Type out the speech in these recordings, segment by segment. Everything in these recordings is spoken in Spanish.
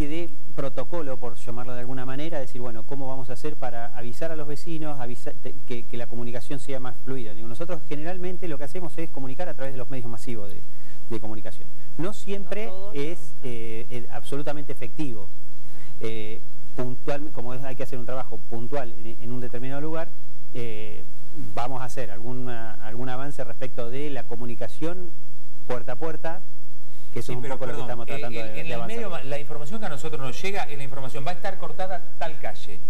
especie de protocolo, por llamarlo de alguna manera, decir, bueno, ¿cómo vamos a hacer para avisar a los vecinos, avisar, que, la comunicación sea más fluida? Digo, nosotros generalmente lo que hacemos es comunicar a través de los medios masivos de, comunicación. No siempre es eh, absolutamente efectivo. Eh, puntual, como hay que hacer un trabajo puntual en, un determinado lugar, eh, vamos a hacer alguna, algún avance respecto de la comunicación puerta a puerta, que eso es un poco lo que estamos eh, tratando de, en el Medio, la información que a nosotros nos llega es la información, va a estar cortada tal calle.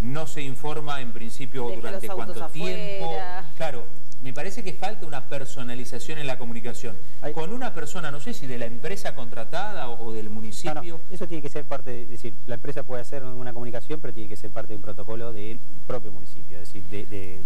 No se informa en principio durante cuánto tiempo. Claro, me parece que falta una personalización en la comunicación. Con una persona, no sé si de la empresa contratada o, del municipio. eso tiene que ser parte, es decir, la empresa puede hacer una comunicación, pero tiene que ser parte de un protocolo del propio municipio. Es decir, de,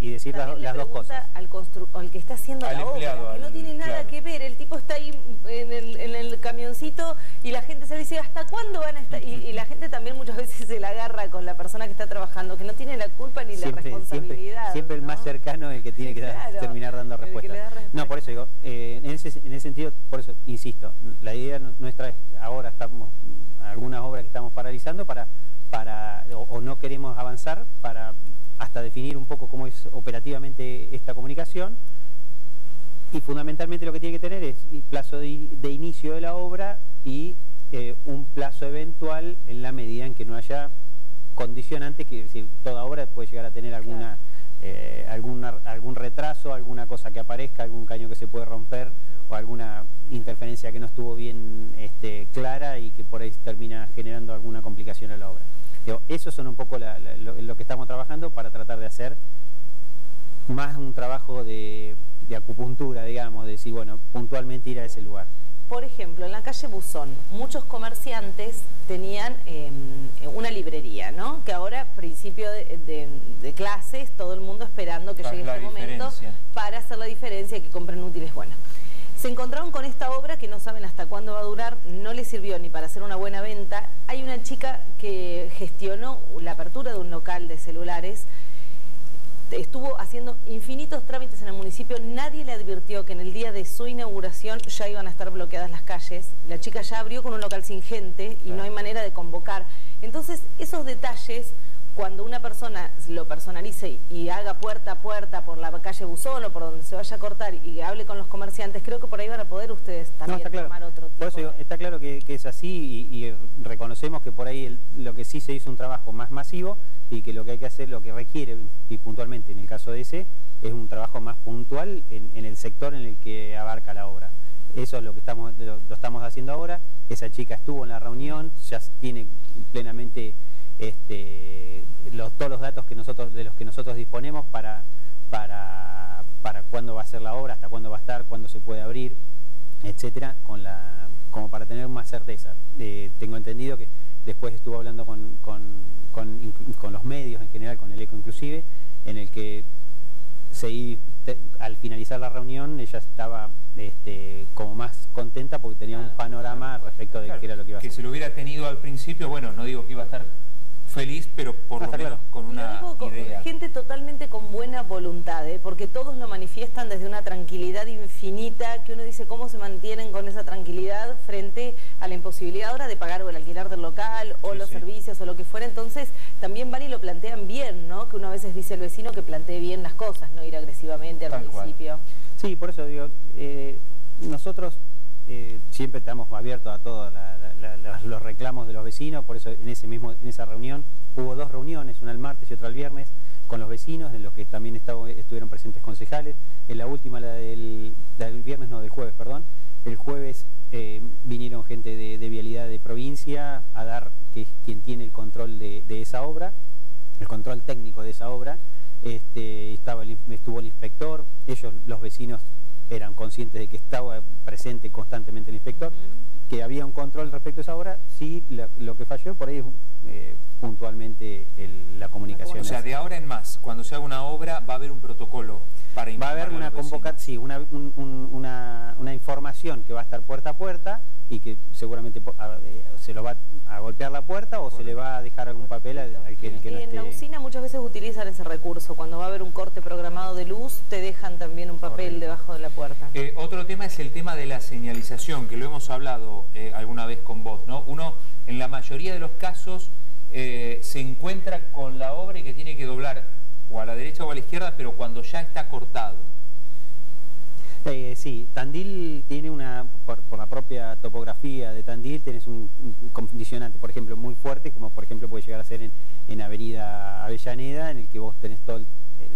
y, decir, las, dos cosas. Al, al que está haciendo la obra, no tiene nada que ver. El tipo está ahí en el, camioncito y la gente se dice, ¿hasta cuándo van a estar? y, la gente también muchas veces se la agarra con la persona que está trabajando, que no tiene la culpa ni la responsabilidad. Siempre, el más cercano es el que tiene que terminar dando respuesta. No, por eso digo, eh, en, ese, en ese sentido, por eso insisto, la idea nuestra es, ahora estamos, algunas obras que estamos paralizando para, para o, no queremos avanzar para hasta definir un poco cómo es operativamente esta comunicación. Y fundamentalmente lo que tiene que tener es el plazo de, inicio de la obra y eh, un plazo eventual en la medida en que no haya condicionante, que decir, toda obra puede llegar a tener alguna eh, algún retraso, alguna cosa que aparezca, algún caño que se puede romper o alguna interferencia que no estuvo bien este, clara y que por ahí termina generando alguna complicación en la obra. eso son un poco lo, que estamos trabajando para tratar de hacer más un trabajo de, de acupuntura, digamos, de decir, bueno, puntualmente ir a ese lugar. Por ejemplo, en la calle Buzón, muchos comerciantes tenían em, una librería, ¿no? Que ahora, principio de, clases, todo el mundo esperando que llegue ese momento para hacer la diferencia y que compren útiles. Bueno, se encontraron con esta obra que no saben hasta cuándo va a durar, no les sirvió ni para hacer una buena venta. Hay una chica que gestionó la apertura de un local de celulares estuvo haciendo infinitos trámites en el municipio, nadie le advirtió que en el día de su inauguración ya iban a estar bloqueadas las calles, la chica ya abrió con un local sin gente y no hay manera de convocar. Entonces, esos detalles, cuando una persona lo personalice y haga puerta a puerta por la calle Buzón o por donde se vaya a cortar y hable con los comerciantes, creo que por ahí van a poder ustedes también tomar otro tipo por Está claro que, es así y, reconocemos que por ahí lo que sí se hizo un trabajo más masivo y que lo que hay que hacer, lo que requiere, y puntualmente en el caso de ese, es un trabajo más puntual en, el sector en el que abarca la obra. Eso es lo que estamos, lo, estamos haciendo ahora. Esa chica estuvo en la reunión, ya tiene plenamente este, todos los datos que nosotros, de los que nosotros disponemos para, para, para cuándo va a ser la obra, hasta cuándo va a estar, cuándo se puede abrir, etcétera, con la, como para tener más certeza. Eh, tengo entendido que después estuvo hablando con, con, los medios en general, con el ECO inclusive, en el que se, al finalizar la reunión ella estaba este, como más contenta porque tenía un panorama respecto de qué era lo que iba a hacer. Que se lo hubiera tenido al principio, bueno, no digo que iba a estar feliz, pero por lo menos con una idea. Gente totalmente con buena voluntad, ¿eh? porque todos lo manifiestan desde una tranquilidad infinita, que uno dice cómo se mantienen con esa tranquilidad frente a la imposibilidad ahora de pagar o el alquiler del local o los servicios o lo que fuera. Entonces también van y lo plantean bien, ¿no? Que uno a veces dice al vecino que plantee bien las cosas, no ir agresivamente al municipio. Sí, por eso digo, eh, nosotros eh, siempre estamos abiertos a todos los reclamos de los vecinos, por eso en, ese mismo, en esa reunión hubo dos reuniones, una el martes y otra el viernes, con los vecinos, en los que también estuvieron presentes concejales. En la última, la del, viernes, no, del jueves, perdón. El jueves eh, vinieron gente de, vialidad de provincia a dar, que es quien tiene el control de, esa obra, el control técnico de esa obra. Este, estaba estuvo el inspector, ellos, los vecinos, eran conscientes de que estaba presente constantemente el inspector, que había un control respecto a esa obra, sí lo que falló por ahí es eh, puntualmente la comunicación. O sea, de ahora en más, cuando se haga una obra va a haber un protocolo para Va a haber una convocatoria, una, una, información que va a estar puerta a puerta y que seguramente eh, se lo va a golpear la puerta o se le va a dejar algún papel al, que, el que y en la usina muchas veces utilizan ese recurso. Cuando va a haber un corte programado de luz, te dejan también un papel debajo de la puerta. Eh, otro tema es el tema de la señalización, que lo hemos hablado eh, alguna vez con vos, ¿no? mayoría de los casos eh, se encuentra con la obra y que tiene que doblar o a la derecha o a la izquierda, pero cuando ya está cortado. Eh, sí, Tandil tiene una, por, la propia topografía de Tandil, tienes un, condicionante, por ejemplo, muy fuerte, como por ejemplo puede llegar a ser en, Avenida Avellaneda, en el que vos tenés todo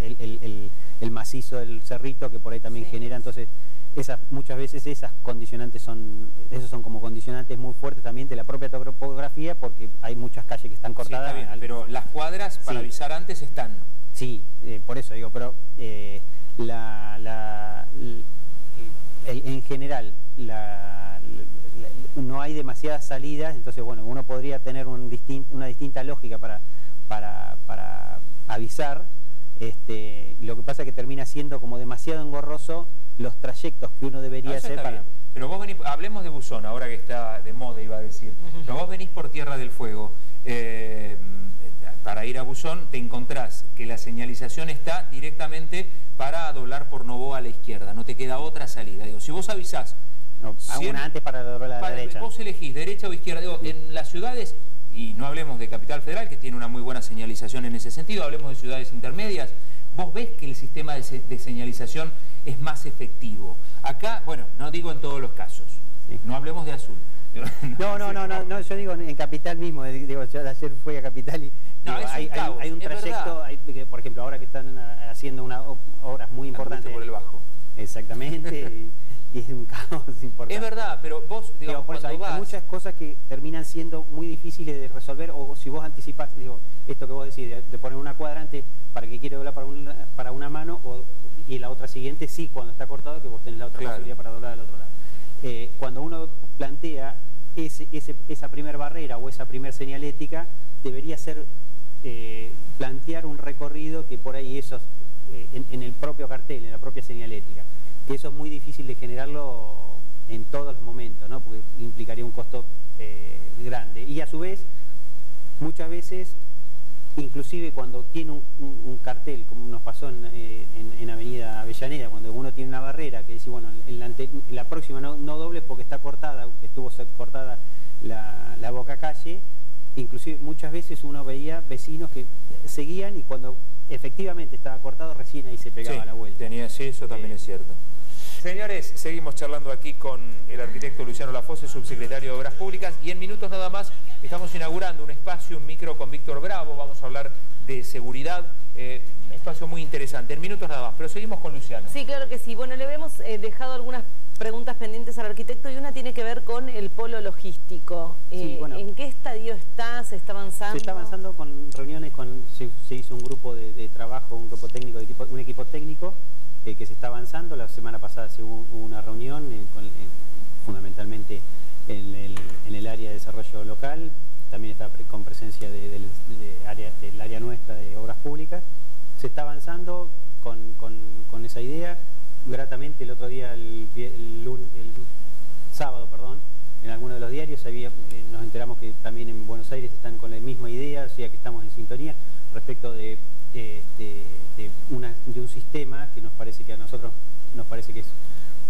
el, macizo del cerrito que por ahí también genera, entonces esas, muchas veces esas condicionantes son, esos son como condicionantes muy fuertes también de la propia porque hay muchas calles que están cortadas. pero las cuadras para avisar antes están. Sí, eh, por eso digo, pero eh, la, en general no hay demasiadas salidas, entonces bueno, uno podría tener un una distinta lógica para, para, avisar, este, lo que pasa es que termina siendo como demasiado engorroso los trayectos que uno debería hacer para... Pero vos venís, hablemos de Buzón, ahora que está de moda iba a decir, pero Tierra del Fuego, eh, para ir a Buzón te encontrás que la señalización está directamente para doblar por Novoa a la izquierda, no te queda otra salida. Digo, si vos avisás... No, una antes para doblar a la derecha. Vos elegís derecha o izquierda. Digo, en las ciudades, y no hablemos de Capital Federal, que tiene una muy buena señalización en ese sentido, hablemos de ciudades intermedias, vos ves que el sistema de, señalización es más efectivo. Acá, bueno, no digo en todos los casos, no hablemos de azul. No, no, no, no, yo digo en Capital mismo, digo, yo ayer fui a Capital y hay, un trayecto, por ejemplo, ahora que están haciendo unas obras muy importantes. por el bajo. Exactamente. y, es un caos importante. Es verdad, pero vos, digamos, hay, muchas cosas que terminan siendo muy difíciles de resolver, o si vos anticipás, digo, esto que vos decís, de, poner una cuadrante para que quiere doblar para una, para una mano, o, y la otra siguiente, sí, cuando está cortado, que vos tenés la otra posibilidad para doblar al otro lado. Eh, cuando uno plantea ese, esa primer barrera o esa primer señalética, debería ser eh, plantear un recorrido que por ahí eso eh, en, el propio cartel, en la propia señalética, que eso es muy difícil de generarlo en todos los momentos, ¿no? porque implicaría un costo eh, grande. Y a su vez, muchas veces, inclusive cuando tiene un, cartel, como nos pasó en, Avenida Avellaneda, cuando uno tiene una barrera que dice, bueno, en la, próxima no, doble porque está cortada, estuvo cortada la, la boca calle, inclusive muchas veces uno veía vecinos que seguían y cuando efectivamente estaba cortado recién ahí se pegaba la vuelta. Tenía, sí, eso también es cierto. Señores, seguimos charlando aquí con el arquitecto Luciano Lafose, subsecretario de Obras Públicas, y en minutos nada más estamos inaugurando un espacio, un micro con Víctor Bravo, vamos a hablar de seguridad, eh, espacio muy interesante, en minutos nada más, pero seguimos con Luciano. Sí, claro que sí. Bueno, le hemos eh, dejado algunas preguntas pendientes al arquitecto y una tiene que ver con el polo logístico. Eh, ¿En qué estadio está? ¿Se está avanzando? Se está avanzando con reuniones, con se, hizo un grupo de, trabajo, un grupo técnico, un equipo técnico eh, que se está avanzando. La semana pasada se hubo una reunión fundamentalmente en el, área de desarrollo local, también está con presencia del, área, del área nuestra de obras públicas. Se está avanzando con esa idea gratamente el otro día, el, sábado, perdón, en alguno de los diarios había, eh, nos enteramos que también en Buenos Aires están con la misma idea, o sea que estamos en sintonía respecto de, este, de, un sistema que nos parece que a nosotros nos parece que es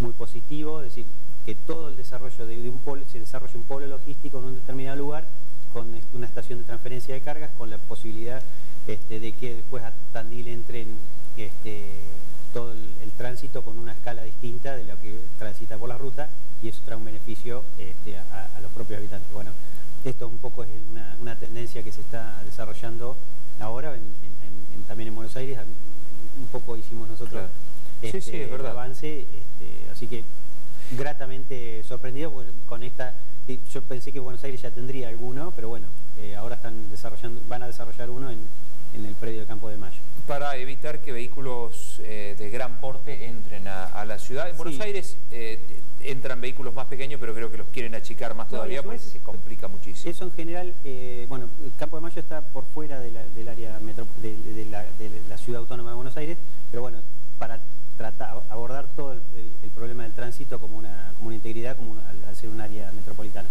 muy positivo, es decir, que todo el desarrollo de, un polo, se desarrolle un polo logístico en un determinado lugar con una estación de transferencia de cargas, con la posibilidad este, de que después a Tandil entren este, todo el, tránsito con una escala distinta de lo que transita por la ruta y eso trae un beneficio este, a, los propios habitantes. Bueno, esto un poco es una, tendencia que se está desarrollando ahora también en Buenos Aires, un poco hicimos nosotros este, el avance, este, así que gratamente sorprendido con esta, yo pensé que Buenos Aires ya tendría alguno, pero bueno, eh, ahora están desarrollando, van a desarrollar uno en, en el predio de Campo de Mayo. Para evitar que vehículos eh, de gran porte entren a, la ciudad. En Buenos Aires eh, entran vehículos más pequeños, pero creo que los quieren achicar más todavía porque se complica muchísimo. Eso en general, eh, bueno, Campo de Mayo está por fuera del área de, la, ciudad autónoma de Buenos Aires, pero bueno, para tratar, abordar todo el, problema del tránsito como una, como una integridad, como al ser un área metropolitana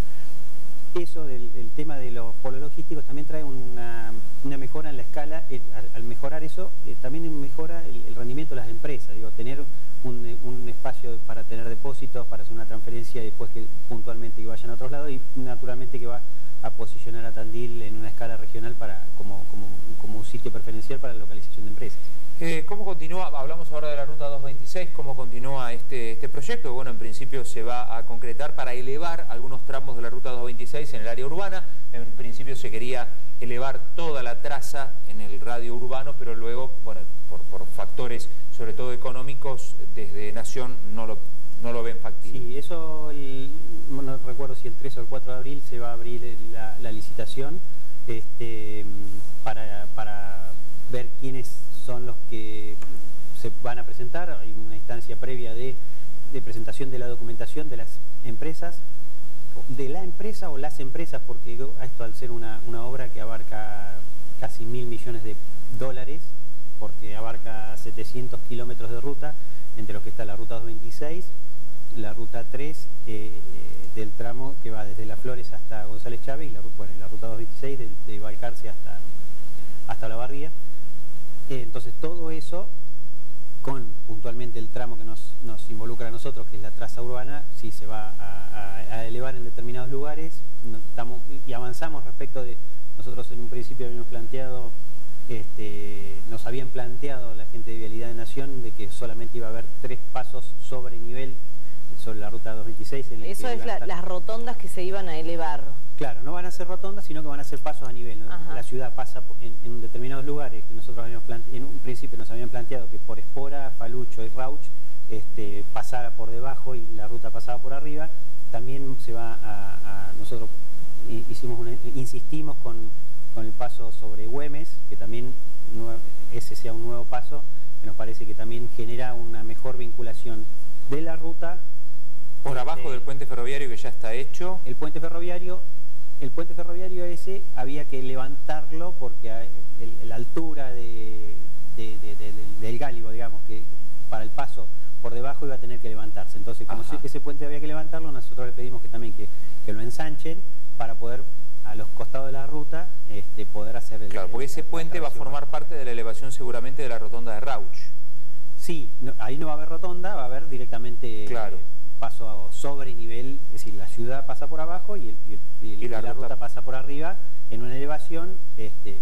eso del, tema de los polos logísticos también trae una, mejora en la escala, eh, al, mejorar eso eh, también mejora el, rendimiento de las empresas, digo, tener un, espacio para tener depósitos, para hacer una transferencia y después que puntualmente que vayan a otros lados y naturalmente que va posicionar a Tandil en una escala regional para como, como, un sitio preferencial para la localización. Eh, ¿Cómo continúa? Hablamos ahora de la Ruta 226, ¿cómo continúa este, este proyecto? Bueno, en principio se va a concretar para elevar algunos tramos de la Ruta 226 en el área urbana. En principio se quería elevar toda la traza en el radio urbano, pero luego, bueno, por, factores sobre todo económicos, desde Nación no lo no lo ven factible. Sí, eso, no recuerdo si el 3 o el 4 de abril se va a abrir la, licitación este, para, ver quiénes son los que se van a presentar. Hay una instancia previa de, presentación de la documentación de las empresas, de la empresa o las empresas, porque esto al ser una, obra que abarca casi mil millones de dólares, porque abarca 700 kilómetros de ruta, entre los que está la ruta 226, la ruta 3 eh, eh, del tramo que va desde Las Flores hasta González Chávez y la, ruta 226 de, de hasta, hasta La Barría. Eh, entonces todo eso, con puntualmente el tramo que nos, involucra a nosotros, que es la traza urbana, sí se va a, elevar en determinados lugares estamos, y avanzamos respecto de, nosotros en un principio habíamos planteado este, nos habían planteado la gente de Vialidad de Nación de que solamente iba a haber tres pasos sobre nivel sobre la ruta 226. En Eso es las rotondas que se iban a elevar. Claro, no van a ser rotondas, sino que van a ser pasos a nivel. La ciudad pasa en, determinados lugares que nosotros habíamos en un principio nos habían planteado que por Espora, Falucho y Rauch este, pasara por debajo y la ruta pasaba por arriba. También se va a, nosotros hicimos insistimos con, con el paso sobre Güemes, que también ese sea un nuevo paso, que nos parece que también genera una mejor vinculación de la ruta por abajo del puente ferroviario que ya está hecho. El puente ferroviario, el puente ferroviario ese había que levantarlo porque la altura del gálibo, digamos, que para el paso por debajo iba a tener que levantarse. Entonces, como ese puente había que levantarlo, nosotros le pedimos que también que, lo ensanchen para poder a los costados de la ruta este, poder hacer el... Claro, porque ese puente va a formar parte de la elevación seguramente de la rotonda de Rauch. Sí, ahí no va a haber rotonda, va a haber directamente... Claro paso sobre nivel, es decir, la ciudad pasa por abajo y, la, ruta? pasa por arriba en una elevación este,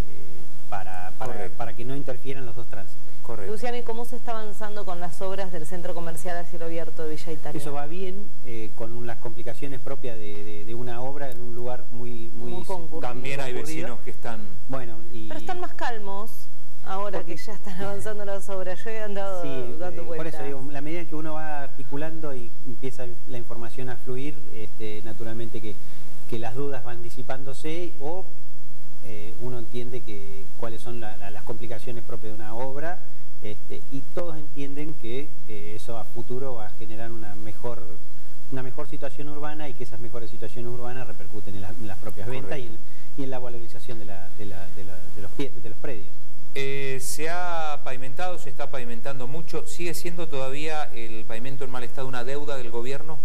para, para, que no interfieran los dos tránsitos. Correcto. Luciano, ¿y cómo se está avanzando con las obras del centro comercial a cielo abierto de Villa Italia? Eso va bien, eh, con las complicaciones propias de, una obra en un lugar muy, muy, También hay vecinos que están... Bueno, Pero están más calmos. Ahora que ya están avanzando las obras, yo he andado dando vueltas. Por eso digo, la medida en que uno va articulando y empieza la información a fluir, este, naturalmente que, las dudas van disipándose o eh, uno entiende que cuáles son las complicaciones propias de una obra este, y todos entienden que eh, eso a futuro va a generar una mejor una mejor situación urbana y que esas mejores situaciones urbanas repercuten en, las propias ventas y en, la valorización de, de, los, de los predios. Eh, se ha pavimentado, se está pavimentando mucho. ¿Sigue siendo todavía el pavimento en mal estado una deuda del gobierno?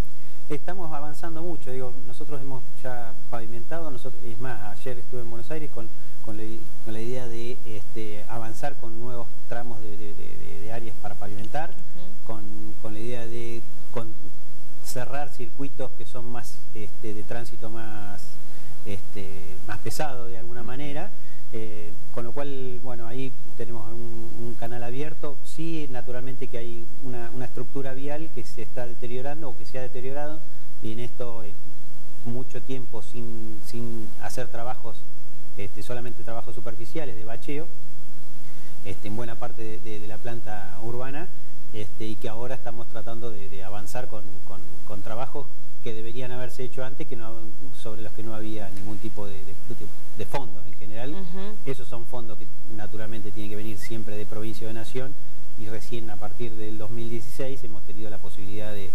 Estamos avanzando mucho. Digo, nosotros hemos ya pavimentado. Nosotros, es más, ayer estuve en Buenos Aires con, la, idea de este, avanzar con nuevos tramos de, áreas para pavimentar, con, la idea de cerrar circuitos que son más este, de tránsito más, este, más pesado de alguna manera. Eh, con lo cual, bueno, ahí tenemos un, canal abierto. Sí, naturalmente que hay una, estructura vial que se está deteriorando o que se ha deteriorado y en esto eh, mucho tiempo sin, hacer trabajos, este, solamente trabajos superficiales de bacheo, este, en buena parte de, la planta urbana este, y que ahora estamos tratando de, avanzar con, con trabajos que deberían haberse hecho antes, que no, sobre los que no había ningún tipo de, fondos en general. Esos son fondos que naturalmente tienen que venir siempre de provincia o de nación y recién a partir del 2016 hemos tenido la posibilidad de,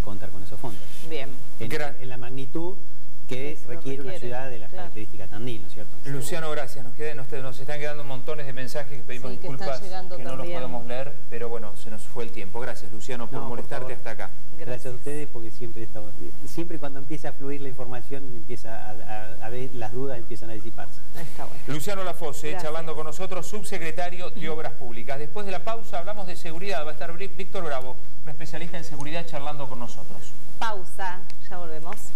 contar con esos fondos. Bien. en la magnitud que requiere, una ciudad de las características Tandil, ¿no es cierto? Luciano, gracias. Nos, nos, están quedando montones de mensajes que pedimos disculpas que, no los podemos leer, pero bueno, se nos fue el tiempo. Gracias, Luciano, por molestarte hasta acá. Gracias. a ustedes porque siempre estamos, siempre cuando empieza a fluir la información, empieza a, ver las dudas empiezan a disiparse. Está bueno. Luciano Lafose, charlando con nosotros, subsecretario de Obras Públicas. Después de la pausa hablamos de seguridad. Va a estar Víctor Bravo, un especialista en seguridad, charlando con nosotros pausa, ya volvemos.